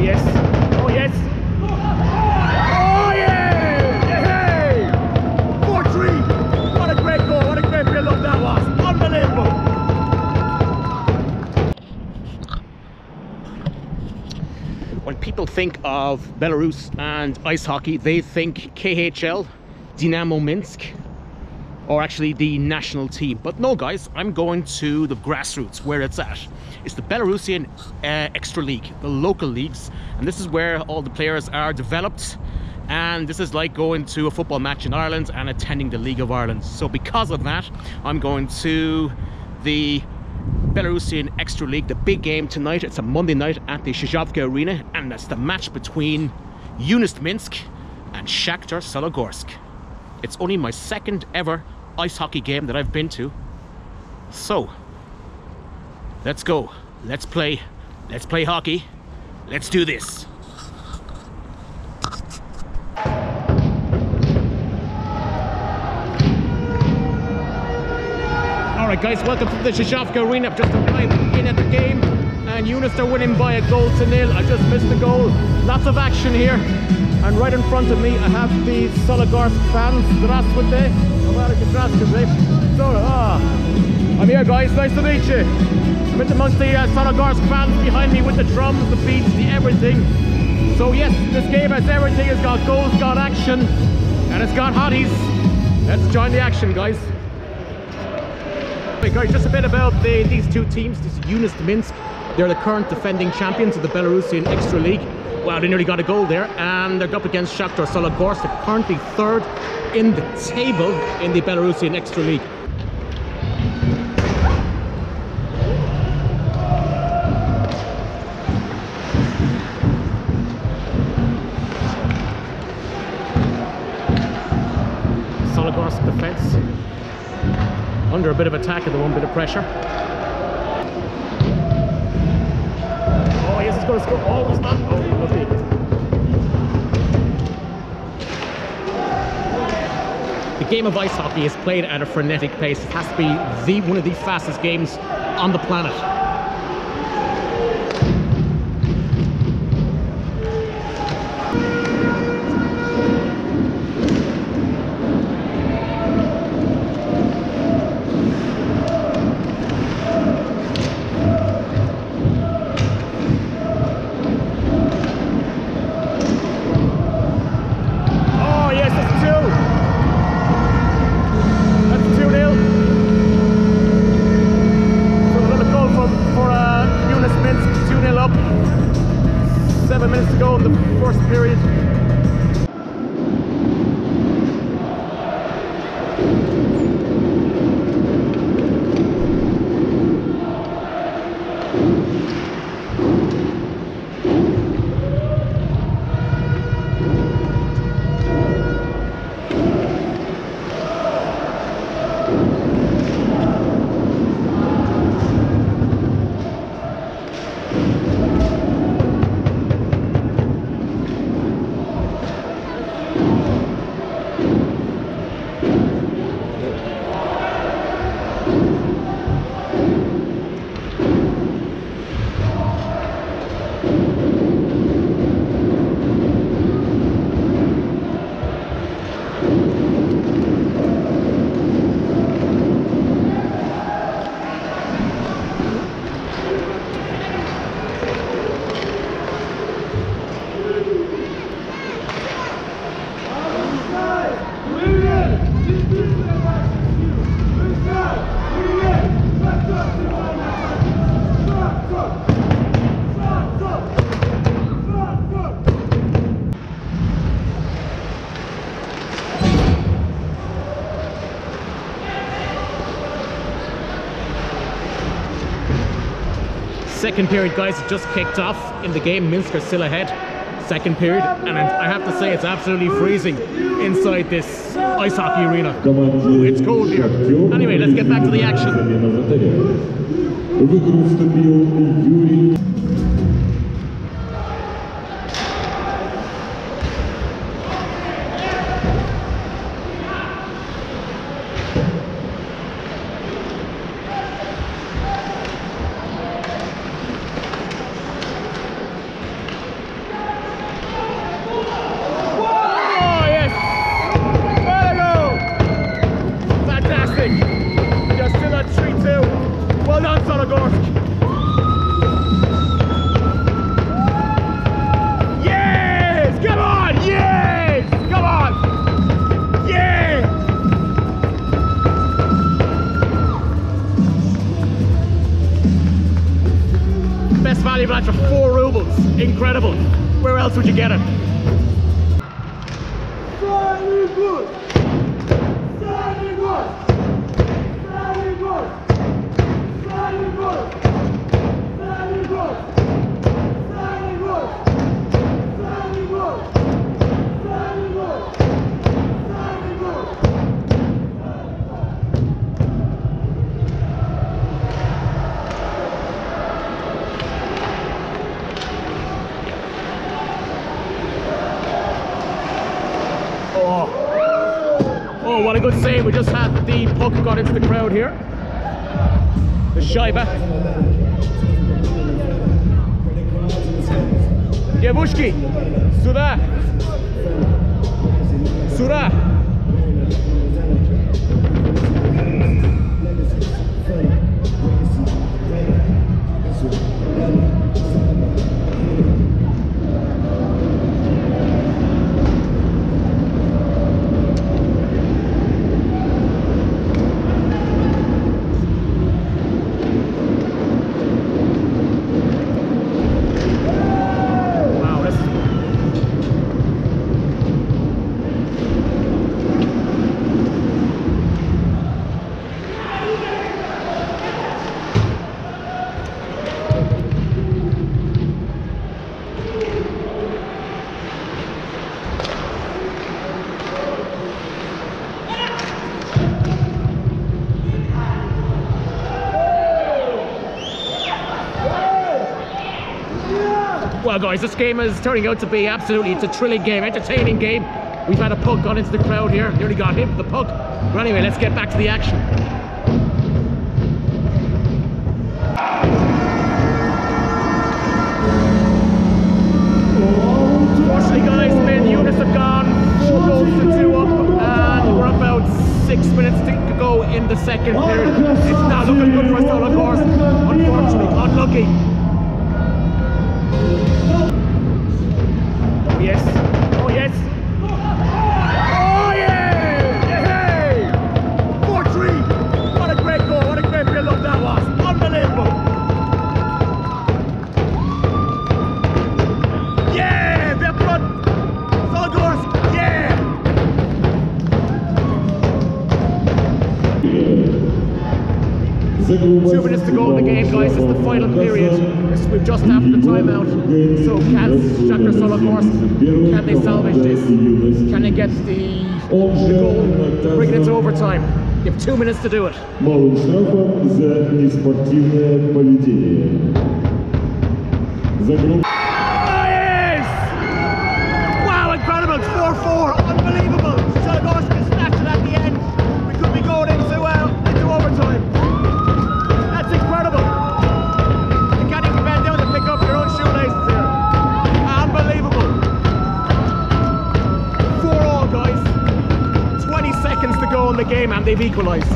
Oh, yes. Oh, yes. Oh, yeah! Hey! 4-3. What a great goal. What a great build-up that was. Unbelievable. When people think of Belarus and ice hockey, they think KHL, Dynamo Minsk, or actually the national team. But no, guys, I'm going to the grassroots where it's at. It's the Belarusian uh, Extra League, the local leagues, and this is where all the players are developed. And this is like going to a football match in Ireland and attending the League of Ireland. So because of that, I'm going to the Belarusian Extra League, the big game tonight. It's a Monday night at the Chyzhovka Arena, and that's the match between Yunost Minsk and Shakhtar Soligorsk. It's only my second ever ice hockey game that I've been to. So, let's go. Let's play. Let's play hockey. Let's do this. Alright guys, welcome to the Chyzhovka Arena. I've just arrived in at the game and Yunost are winning by a goal to nil. I just missed the goal. Lots of action here. And right in front of me I have the Soligorsk fans. Здравствуйте. Ah. I'm here guys, nice to meet you. I'm in amongst the uh, Soligorsk fans behind me with the drums, the beats, the everything. So yes, this game has everything, it's got goals, got action, and it's got hotties. Let's join the action guys. Hey guys, just a bit about the, these two teams, this Yunost Minsk. They're the current defending champions of the Belarusian Extra League. Wow, they nearly got a goal there. And they're up against Shakhtar Soligorsk. Currently third in the table in the Belarusian Extra League. Soligorsk defense under a bit of attack and the one bit of pressure. Oh lovely. The game of ice hockey is played at a frenetic pace. It has to be the one of the fastest games on the planet. In the first period. Second period, guys, it just kicked off in the game. Minsk are still ahead. Second period, and I have to say it's absolutely freezing inside this ice hockey arena. Ooh, it's cold here. Anyway, let's get back to the action. this value for four rubles. Incredible. Where else would you get it? Oh. Oh, what a good save. We just had the puck got into the crowd here. The Scheibe. Девушки, сюда. Сюда. Guys, this game is turning out to be absolutely, it's a thrilling game, entertaining game. We've had a puck gone into the crowd here, nearly got hit with the puck. But anyway, let's get back to the action. Unfortunately, guys, main units have gone four goals to two up, and we're about six minutes to go in the second period. It's not looking good for us, though, of course. Unfortunately, unlucky. 10 Two minutes to go in the game, guys. It's the final period. It's- We've just after the timeout. So can Shakhtar Sologorsk, can they salvage this? Can they get the, the goal, bring it into overtime? You have two minutes to do it. Малым штрафом за неспортивное поведение. За грубое Oh, yes! Wow, incredible! It's 4-4. Unbelievable. and they've equalised.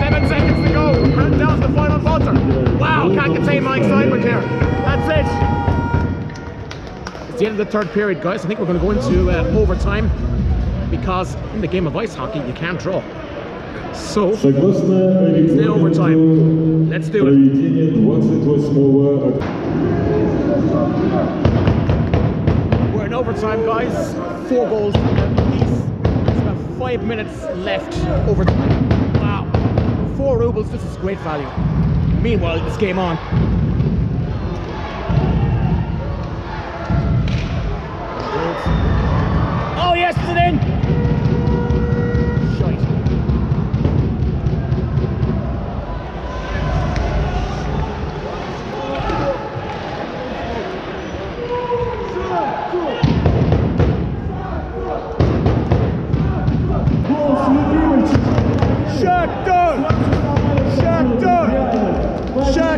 Seven seconds to go, and down the final quarter. Wow, can't contain my excitement here. That's it. It's the end of the third period, guys. I think we're going to go into uh, overtime because in the game of ice hockey, you can't draw. So, it's in overtime. Let's do it. We're in overtime, guys. Four goals It's about five minutes left overtime. Wow. Four rubles. This is great value. Meanwhile, this game on. Oh yes, it's in!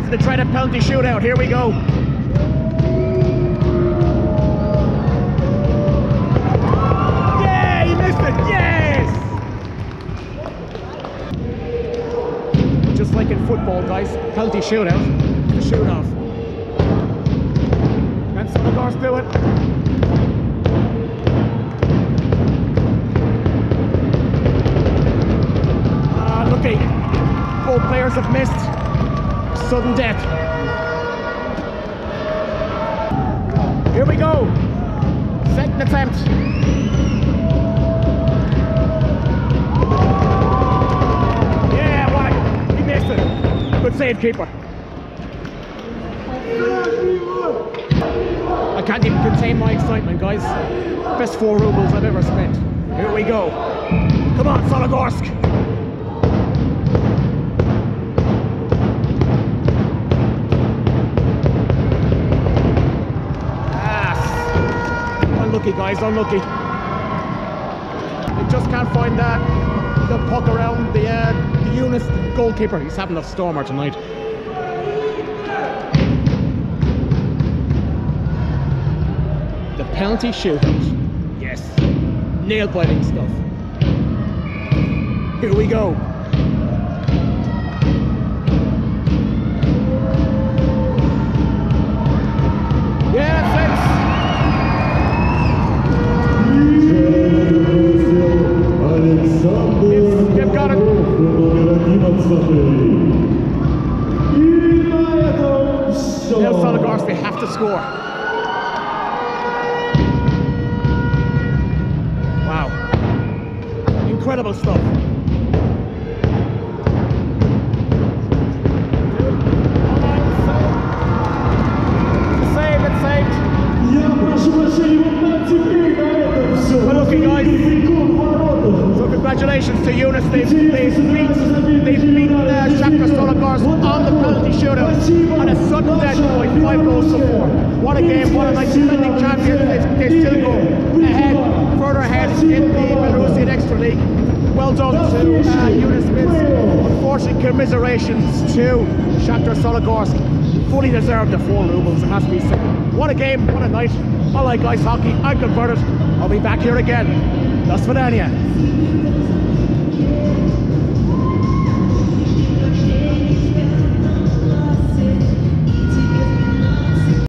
time for the dreaded penalty shootout. Here we go. Yeah, he missed it. Yes. Just like in football, guys, penalty shootout. The shootout. Can Soligorsk do it? Ah, players have missed. Sudden death. Here we go. Second attempt. Yeah, what a, he missed it. Good save, keeper. I can't even contain my excitement, guys. Best four rubles I've ever spent. Here we go. Come on, Soligorsk. Unlucky, guys, unlucky. They just can't find that the puck around the uh, the Yunost goalkeeper. He's having a stormer tonight. The penalty shootout. Yes. Nail biting stuff. Here we go. What a game, what a night. Defending champions, they, they still go ahead, further ahead in the Belarusian Extra League. Well done to uh, Yunost Minsk. Unfortunate commiserations to Shakhtar Soligorsk. Fully deserved the four rubles, it has to be said. What a game, what a night. I like ice hockey, I'm converted. I'll be back here again. That's Vidania.